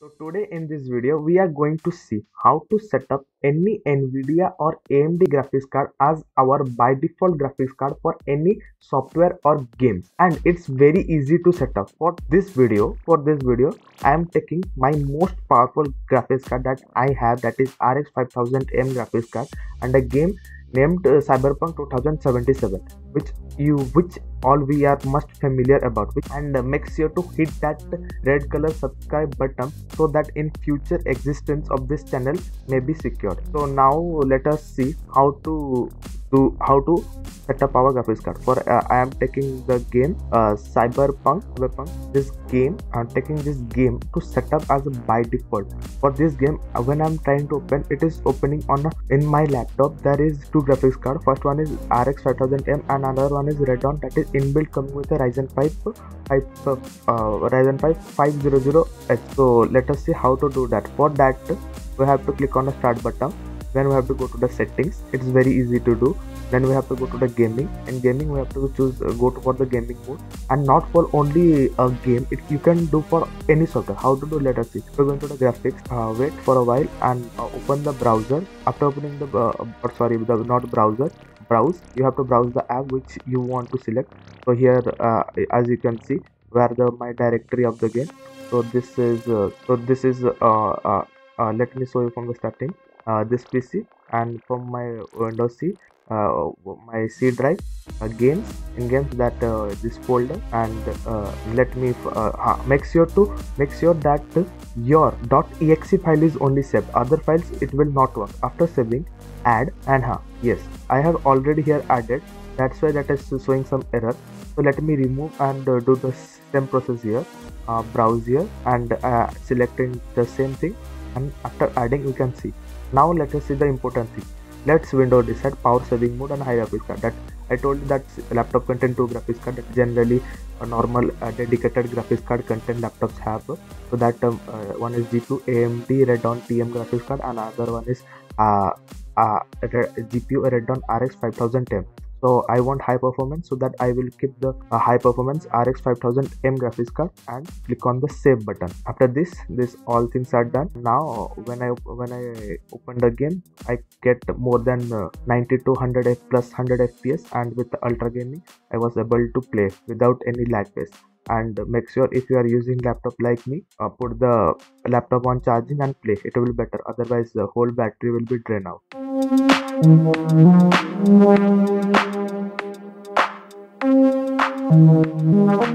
So today in this video we are going to see how to set up any Nvidia or AMD graphics card as our by default graphics card for any software or games and it's very easy to set up. For this video for this video I am taking my most powerful graphics card that I have that is RX 5000M graphics card and a game named uh, cyberpunk 2077 which you which all we are must familiar about and uh, make sure to hit that red color subscribe button so that in future existence of this channel may be secured. So now let us see how to do how to set up our graphics card. For uh, i am taking the game uh, cyberpunk cyberpunk this game i'm taking this game to set up as a by default. For this game uh, when i'm trying to open it is opening on a, in my laptop. There is two graphics card. First one is rx 5000m and another one is Radeon that is inbuilt coming with a ryzen 5 5 uh, ryzen 5 500h so let us see how to do that. For that we have to click on the start button then we have to go to the settings. It's very easy to do. Then we have to go to the gaming. And gaming we have to choose uh, go to for the gaming mode. And not for only a game. It you can do for any software. How to do? Let us see. We're going to the graphics. Uh, wait for a while and uh, open the browser. After opening the uh, uh sorry the not browser browse you have to browse the app which you want to select. So here uh, as you can see where the my directory of the game. So this is uh, so this is let me show you from the starting. uh, this PC and from my Windows C uh, my C drive uh, games in games that uh, this folder and uh, let me uh, make sure to make sure that your .exe file is only saved. Other files it will not work. After saving add and ha. Yes I have already here added. That's why that is showing some error. So let me remove and do the same process here. Browse here and selecting the same thing and after adding we can see. Now let us see the important thing let's window decide power saving mode and high graphics card. That i told you that laptop contain two graphics card that generally a normal uh, dedicated graphics card content laptops have. So that um, uh, one is gpu amd radeon tm graphics card and another one is uh, uh, gpu radeon rx 5010 so i want high performance so that i will keep the uh, high performance rx 5000 m graphics card and click on the save button. After this this all things are done. Now when i when i open the game i get more than uh, 90 to 100 plus 100 fps and with ultra gaming i was able to play without any lag base and make sure if you are using laptop like me uh, put the laptop on charging and play. It will be better. Otherwise the whole battery will be drained out